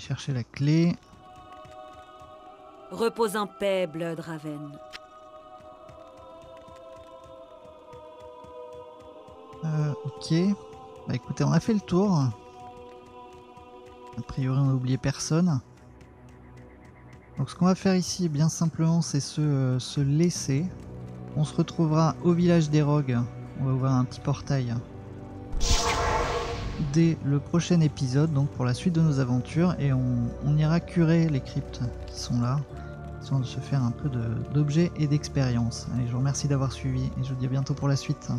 Chercher la clé. Repose en paix, Blood Raven. Euh, ok. Bah écoutez, on a fait le tour. A priori, on n'a oublié personne. Donc ce qu'on va faire ici, bien simplement, c'est se, euh, se laisser. On se retrouvera au village des Rogues. On va ouvrir un petit portail. Dès le prochain épisode, donc pour la suite de nos aventures. Et on ira curer les cryptes qui sont là. De se faire un peu d'objets et d'expérience. Allez, je vous remercie d'avoir suivi et je vous dis à bientôt pour la suite.